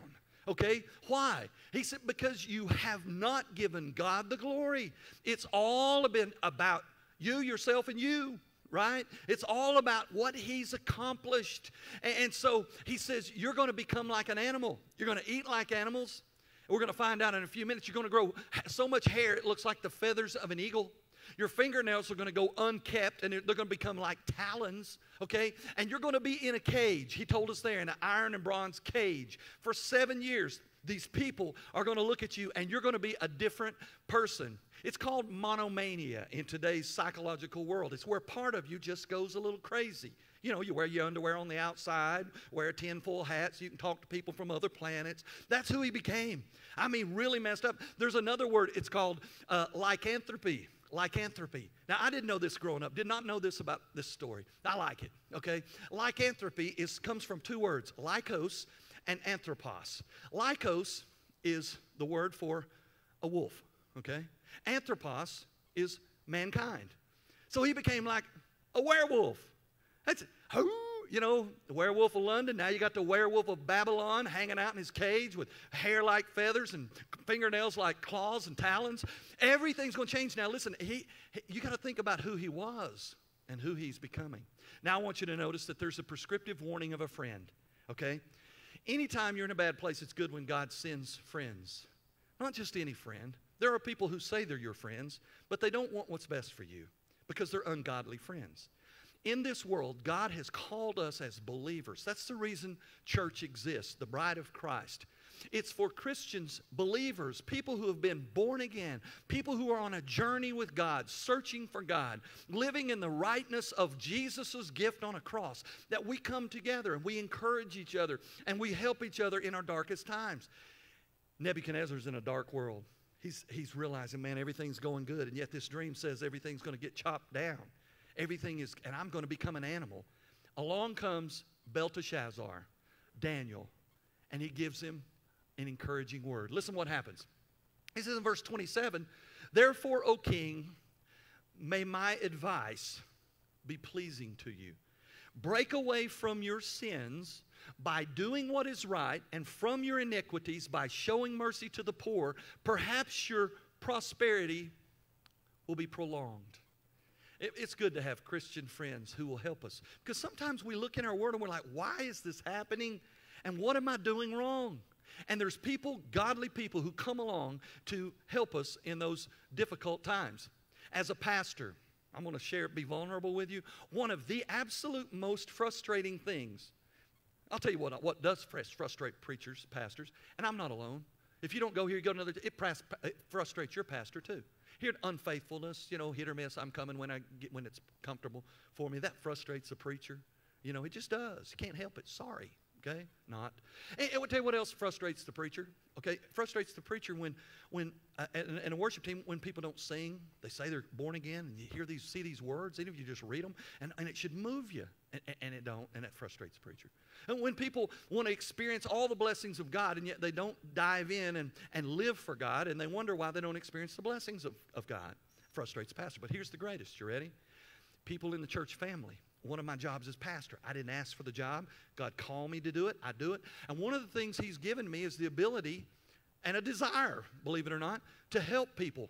Okay? Why? He said, Because you have not given God the glory. It's all been about you, yourself, and you right? It's all about what he's accomplished. And, and, so he says, You're going to become like an animal. You're going to eat like animals. We're going to find out in a few minutes. You're going to grow so much hair, it looks like the feathers of an eagle. Your fingernails are going to go unkept and they're going to become like talons, okay? And you're going to be in a cage. He told us there in an iron and bronze cage for seven years. These people are going to look at you and you're going to be a different person. It's called monomania in today's psychological world. It's where part of you just goes a little crazy. You know, you wear your underwear on the outside, wear tinfoil hats, you can talk to people from other planets. That's who he became. I mean, really messed up. There's another word, it's called uh, lycanthropy lycanthropy. Now, I didn't know this growing up, did not know this about this story. I like it, okay? Lycanthropy is, comes from two words, lycos and anthropos. Lycos is the word for a wolf, okay? Anthropos is mankind. So he became like a werewolf. That's, who? You know, the werewolf of London. Now you got the werewolf of Babylon hanging out in his cage with hair like feathers and fingernails like claws and talons. Everything's going to change. Now listen, he, he you got to think about who he was and who he's becoming. Now I want you to notice that there's a prescriptive warning of a friend, okay? Anytime you're in a bad place, it's good when God sends friends. Not just any friend. There are people who say they're your friends, but they don't want what's best for you because they're ungodly friends. In this world, God has called us as believers. That's the reason church exists, the bride of Christ. It's for Christians, believers, people who have been born again, people who are on a journey with God, searching for God, living in the rightness of Jesus' gift on a cross, that we come together and we encourage each other and we help each other in our darkest times. Nebuchadnezzar's in a dark world. He's, he's realizing, man, everything's going good, and yet this dream says everything's going to get chopped down. Everything is, and I'm going to become an animal. Along comes Belteshazzar, Daniel, and he gives him an encouraging word. Listen what happens. He says in verse 27 Therefore, O king, may my advice be pleasing to you. Break away from your sins by doing what is right, and from your iniquities by showing mercy to the poor. Perhaps your prosperity will be prolonged. It's good to have Christian friends who will help us. Because sometimes we look in our word and we're like, why is this happening? And what am I doing wrong? And there's people, godly people, who come along to help us in those difficult times. As a pastor, I'm going to share, be vulnerable with you. One of the absolute most frustrating things, I'll tell you what, what does frustrate preachers, pastors, and I'm not alone. If you don't go here, you go to another, it, it frustrates your pastor too. Here, unfaithfulness, you know, hit or miss. I'm coming when I get when it's comfortable for me. That frustrates the preacher. You know, it just does. You can't help it. Sorry okay? Not. And, and I'll tell you what else frustrates the preacher, okay? It frustrates the preacher when, when uh, in, a worship team, when people don't sing, they say they're born again, and you hear these, see these words, even if you just read them, and, and it should move you, and, and it don't, and that frustrates preacher. And when people want to experience all the blessings of God, and yet they don't dive in and, and live for God, and they wonder why they don't experience the blessings of, of God, frustrates pastor. But here's the greatest, you ready? People in the church family one of my jobs as pastor. I didn't ask for the job. God called me to do it. I do it. And one of the things He's given me is the ability and a desire, believe it or not, to help people.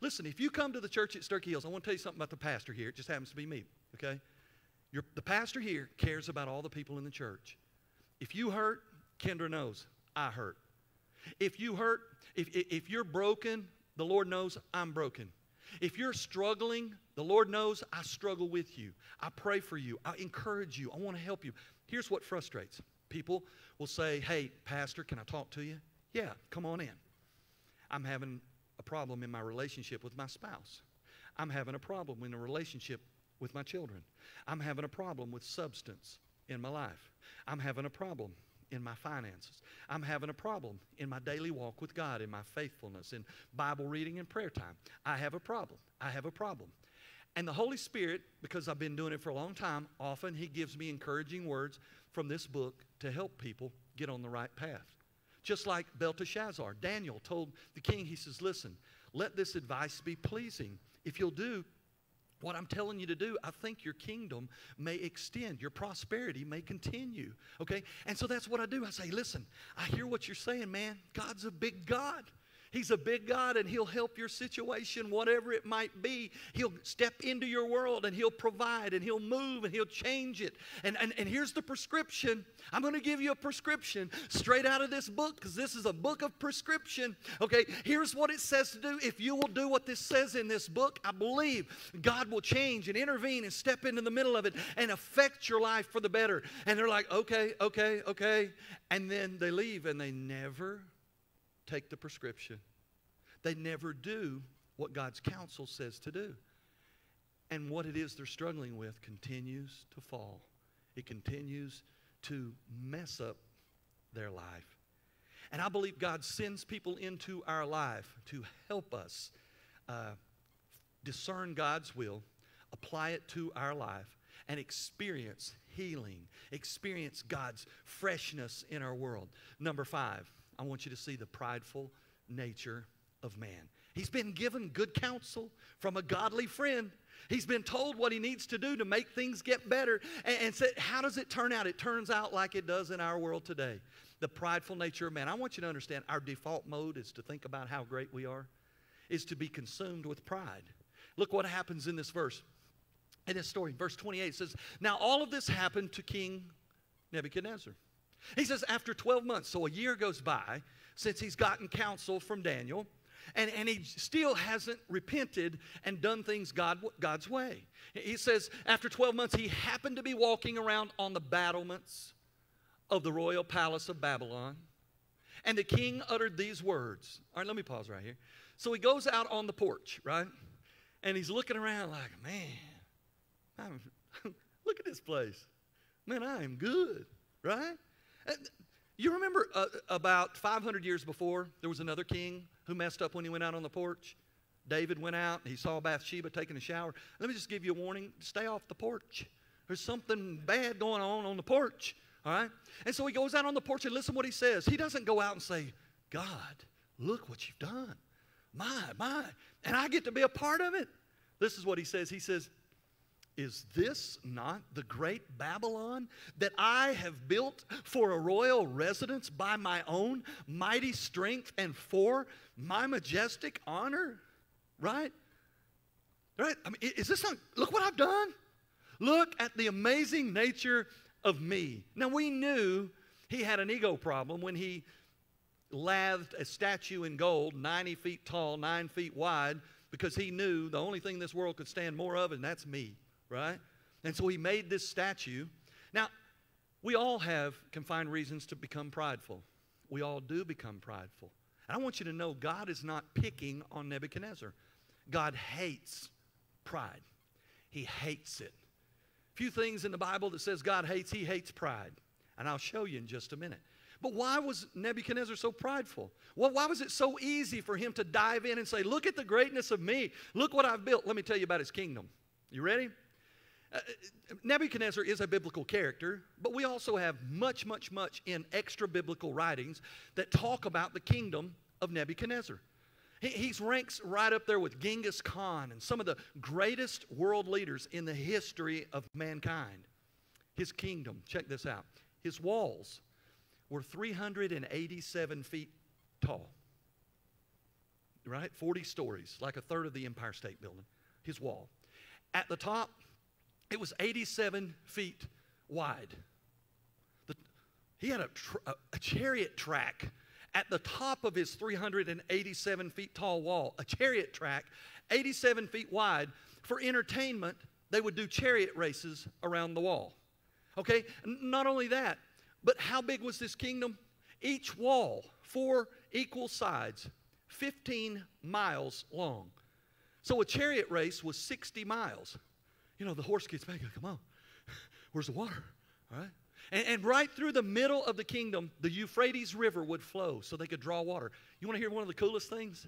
Listen, if you come to the church at Sterchi Hills, I want to tell you something about the pastor here. It just happens to be me, okay? The pastor here cares about all the people in the church. If you hurt, Kendra knows I hurt. If you hurt, if, if you're broken, the Lord knows I'm broken. If you're struggling, the Lord knows I struggle with you. I pray for you. I encourage you. I want to help you. Here's what frustrates people will say, Hey, Pastor, can I talk to you? Yeah, come on in. I'm having a problem in my relationship with my spouse. I'm having a problem in a relationship with my children. I'm having a problem with substance in my life. I'm having a problem in my finances. I'm having a problem in my daily walk with God, in my faithfulness, in Bible reading and prayer time. I have a problem. I have a problem. And the Holy Spirit, because I've been doing it for a long time, often He gives me encouraging words from this book to help people get on the right path. Just like Belteshazzar, Daniel told the king, he says, Listen, let this advice be pleasing. If you'll do what I'm telling you to do, I think your kingdom may extend, your prosperity may continue. Okay? And so that's what I do. I say, Listen, I hear what you're saying, man. God's a big God. He's a big God and He'll help your situation, whatever it might be. He'll step into your world and He'll provide and He'll move and He'll change it. And, and, and here's the prescription. I'm going to give you a prescription straight out of this book because this is a book of prescription. Okay, here's what it says to do. If you will do what this says in this book, I believe God will change and intervene and step into the middle of it and affect your life for the better. And they're like, okay, okay, okay. And then they leave and they never take the prescription. They never do what God's counsel says to do. And what it is they're struggling with continues to fall. It continues to mess up their life. And I believe God sends people into our life to help us uh, discern God's will, apply it to our life, and experience healing, experience God's freshness in our world. Number five, I want you to see the prideful nature of man. He's been given good counsel from a godly friend. He's been told what he needs to do to make things get better. And, and said, how does it turn out? It turns out like it does in our world today. The prideful nature of man. I want you to understand our default mode is to think about how great we are, is to be consumed with pride. Look what happens in this verse. In this story, verse 28 says, Now all of this happened to King Nebuchadnezzar. He says, after 12 months, so a year goes by since he's gotten counsel from Daniel, and, and he still hasn't repented and done things God, God's way. He says, after 12 months, he happened to be walking around on the battlements of the royal palace of Babylon, and the king uttered these words. All right, let me pause right here. So he goes out on the porch, right? And he's looking around like, man, I'm, look at this place. Man, I am good, right? You remember uh, about 500 years before, there was another king who messed up when he went out on the porch? David went out, and he saw Bathsheba taking a shower. Let me just give you a warning stay off the porch. There's something bad going on on the porch, all right? And so he goes out on the porch and listen what he says. He doesn't go out and say, God, look what you've done. My, my. And I get to be a part of it. This is what he says. He says, is this not the great Babylon that I have built for a royal residence by my own mighty strength and for my majestic honor? Right? Right? I mean, is this not, look what I've done? Look at the amazing nature of me. Now, we knew he had an ego problem when he lathed a statue in gold, 90 feet tall, 9 feet wide, because he knew the only thing this world could stand more of, and that's me right? And so he made this statue. Now, we all have can find reasons to become prideful. We all do become prideful. And I want you to know God is not picking on Nebuchadnezzar. God hates pride. He hates it. A Few things in the Bible that says God hates, he hates pride. And I'll show you in just a minute. But why was Nebuchadnezzar so prideful? Well, why was it so easy for him to dive in and say, Look at the greatness of me. Look what I've built. Let me tell you about his kingdom. You ready? Uh, Nebuchadnezzar is a biblical character, but we also have much, much, much in extra biblical writings that talk about the kingdom of Nebuchadnezzar. He he's ranks right up there with Genghis Khan and some of the greatest world leaders in the history of mankind. His kingdom, check this out, his walls were 387 feet tall, right? 40 stories, like a third of the Empire State Building, his wall. At the top, it was 87 feet wide. The, he had a, tr- a chariot track at the top of his 387 feet tall wall, a chariot track 87 feet wide. For entertainment, they would do chariot races around the wall. Okay, not only that, but how big was this kingdom? Each wall, four equal sides, 15 miles long. So a chariot race was 60 miles. You know, the horse gets back, come on, where's the water? All right? And, and right through the middle of the kingdom, the Euphrates River would flow so they could draw water. You want to hear one of the coolest things?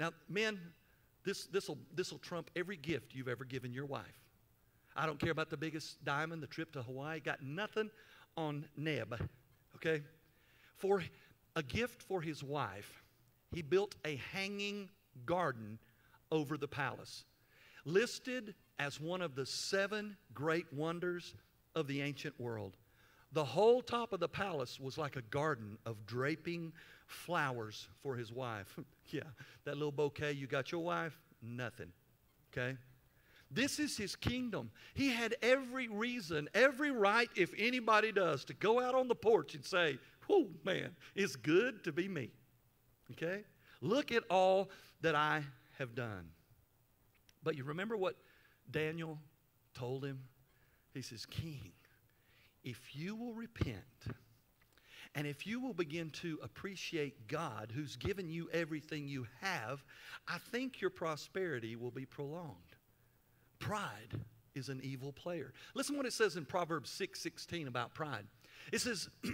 Now, men, this this'll this'll trump every gift you've ever given your wife. I don't care about the biggest diamond, the trip to Hawaii, got nothing on Neb. Okay? For a gift for his wife, he built a hanging garden over the palace, listed as one of the seven great wonders of the ancient world. The whole top of the palace was like a garden of draping flowers for his wife. yeah, that little bouquet you got your wife, nothing. Okay? This is his kingdom. He had every reason, every right, if anybody does, to go out on the porch and say, Oh, man, it's good to be me. Okay? Look at all that I have done. But you remember what Daniel told him? He says, King, if you will repent and if you will begin to appreciate God who's given you everything you have, I think your prosperity will be prolonged. Pride is an evil player. Listen what it says in Proverbs 6 16 about pride. It says,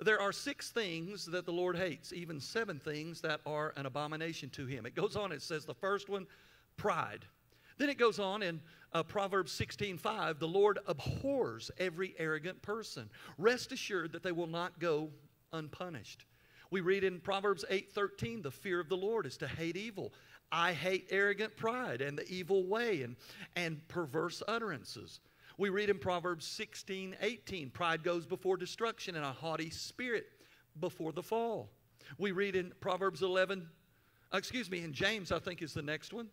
There are six things that the Lord hates, even seven things that are an abomination to him. It goes on, it says, The first one, pride. Then it goes on in uh, Proverbs 16:5, the Lord abhors every arrogant person. Rest assured that they will not go unpunished. We read in Proverbs 8:13, the fear of the Lord is to hate evil. I hate arrogant pride and the evil way and, and perverse utterances. We read in Proverbs 16, 18, pride goes before destruction and a haughty spirit before the fall. We read in Proverbs 11, excuse me, in James, I think is the next one.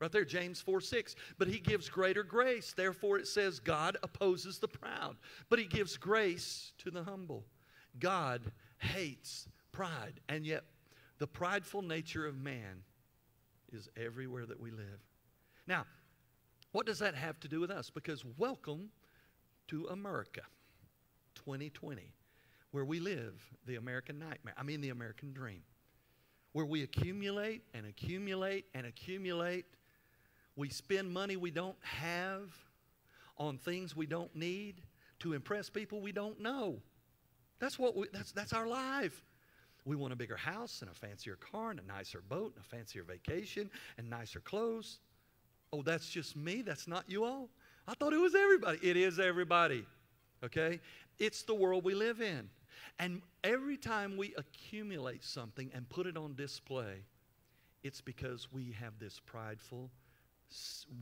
Right there, James 4 6. But he gives greater grace. Therefore, it says, God opposes the proud, but he gives grace to the humble. God hates pride. And yet, the prideful nature of man is everywhere that we live. Now, what does that have to do with us? Because welcome to America 2020, where we live the American nightmare. I mean, the American dream, where we accumulate and accumulate and accumulate we spend money we don't have on things we don't need to impress people we don't know. That's what we, that's, that's our life. We want a bigger house and a fancier car and a nicer boat and a fancier vacation and nicer clothes. Oh, that's just me. That's not you all. I thought it was everybody. It is everybody. Okay? It's the world we live in. And every time we accumulate something and put it on display, it's because we have this prideful,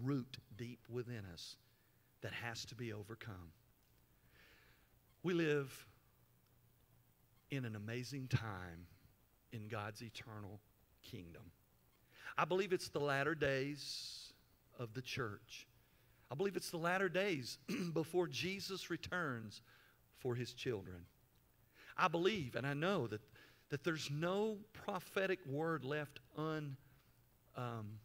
root deep within us that has to be overcome. We live in an amazing time in God's eternal kingdom. I believe it's the latter days of the church. I believe it's the latter days before Jesus returns for his children. I believe and I know that, that there's no prophetic word left un, um,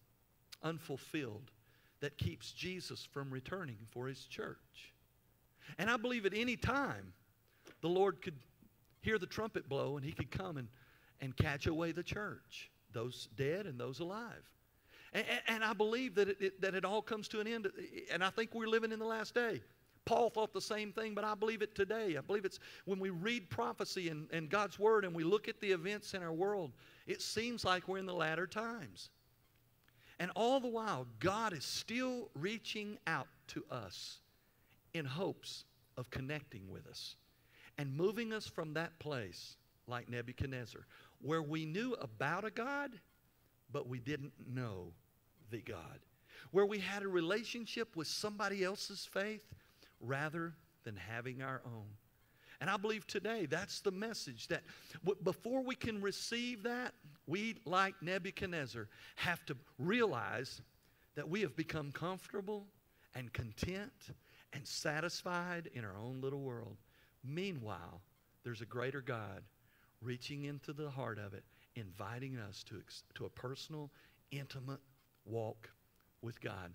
unfulfilled that keeps Jesus from returning for his church. And I believe at any time the Lord could hear the trumpet blow and he could come and, and catch away the church, those dead and those alive. And, and I believe that it, it, that it all comes to an end, and I think we're living in the last day. Paul thought the same thing, but I believe it today. I believe it's when we read prophecy and, and God's Word and we look at the events in our world, it seems like we're in the latter times. And all the while, God is still reaching out to us in hopes of connecting with us and moving us from that place, like Nebuchadnezzar, where we knew about a God, but we didn't know the God. Where we had a relationship with somebody else's faith rather than having our own. And I believe today that's the message that before we can receive that, we, like Nebuchadnezzar, have to realize that we have become comfortable and content and satisfied in our own little world. Meanwhile, there's a greater God reaching into the heart of it, inviting us to, to a personal, intimate walk with God.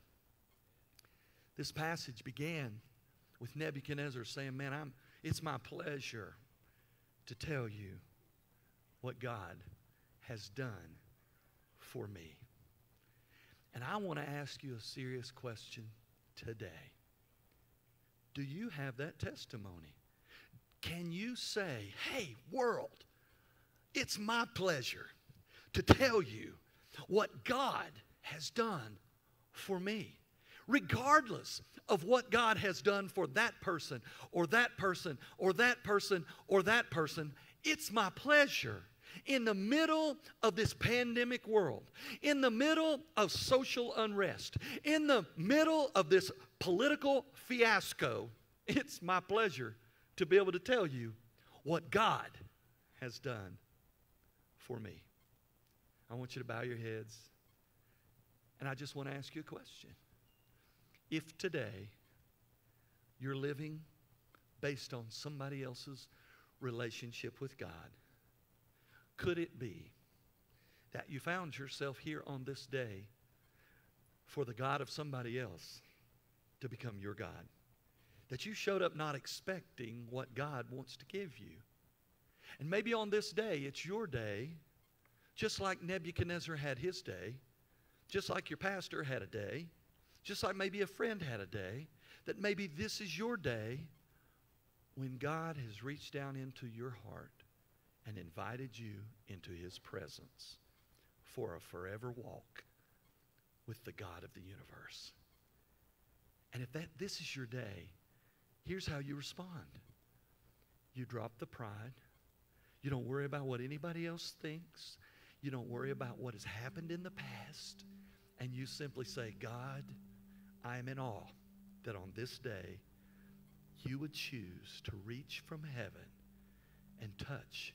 This passage began with Nebuchadnezzar saying, Man, I'm, it's my pleasure to tell you what God has done for me. And I want to ask you a serious question today. Do you have that testimony? Can you say, hey, world, it's my pleasure to tell you what God has done for me? Regardless of what God has done for that person or that person or that person or that person, it's my pleasure in the middle of this pandemic world, in the middle of social unrest, in the middle of this political fiasco, it's my pleasure to be able to tell you what God has done for me. I want you to bow your heads. And I just want to ask you a question. If today you're living based on somebody else's relationship with God, could it be that you found yourself here on this day for the God of somebody else to become your God? That you showed up not expecting what God wants to give you. And maybe on this day, it's your day, just like Nebuchadnezzar had his day, just like your pastor had a day, just like maybe a friend had a day, that maybe this is your day when God has reached down into your heart and invited you into his presence for a forever walk with the God of the universe. And if that this is your day, here's how you respond. You drop the pride. You don't worry about what anybody else thinks. You don't worry about what has happened in the past. And you simply say, God, I am in awe that on this day you would choose to reach from heaven and touch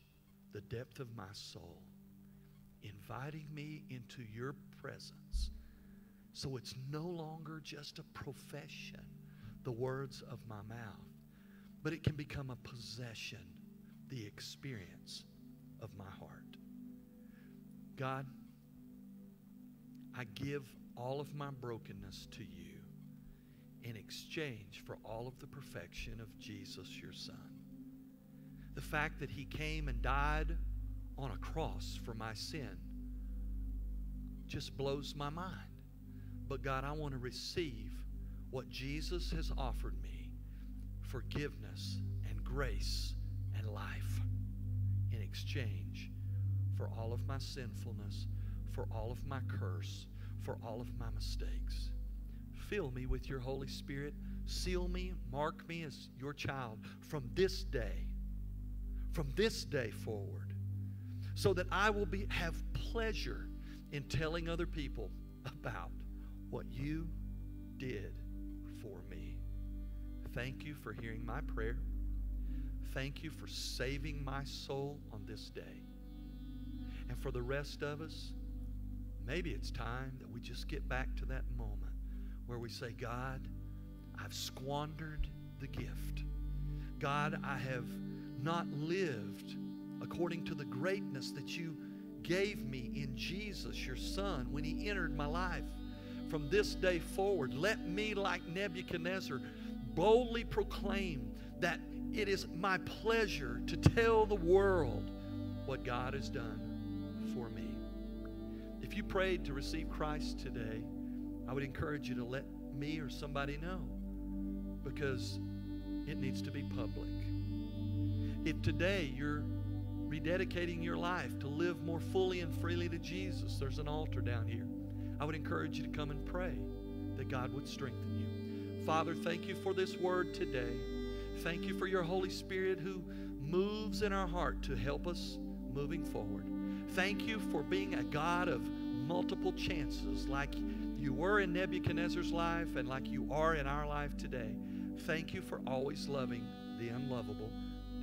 the depth of my soul, inviting me into your presence. So it's no longer just a profession, the words of my mouth, but it can become a possession, the experience of my heart. God, I give all of my brokenness to you in exchange for all of the perfection of Jesus, your Son. The fact that He came and died on a cross for my sin just blows my mind. But God, I want to receive what Jesus has offered me forgiveness and grace and life in exchange for all of my sinfulness, for all of my curse, for all of my mistakes. Fill me with your Holy Spirit. Seal me, mark me as your child from this day, from this day forward, so that I will be, have pleasure in telling other people about what you did for me. Thank you for hearing my prayer. Thank you for saving my soul on this day. And for the rest of us, maybe it's time that we just get back to that moment where we say, God, I've squandered the gift. God, I have not lived according to the greatness that you gave me in Jesus, your Son, when He entered my life. From this day forward, let me, like Nebuchadnezzar, boldly proclaim that it is my pleasure to tell the world what God has done for me. If you prayed to receive Christ today, I would encourage you to let me or somebody know because it needs to be public. If today you're rededicating your life to live more fully and freely to Jesus, there's an altar down here. I would encourage you to come and pray that God would strengthen you. Father, thank you for this word today. Thank you for your Holy Spirit who moves in our heart to help us moving forward. Thank you for being a God of multiple chances like you were in Nebuchadnezzar's life and like you are in our life today. Thank you for always loving the unlovable,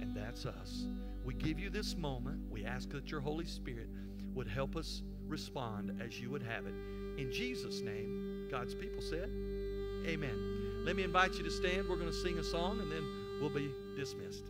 and that's us. We give you this moment. We ask that your Holy Spirit would help us respond as you would have it. In Jesus' name, God's people said, Amen. Let me invite you to stand. We're going to sing a song and then we'll be dismissed.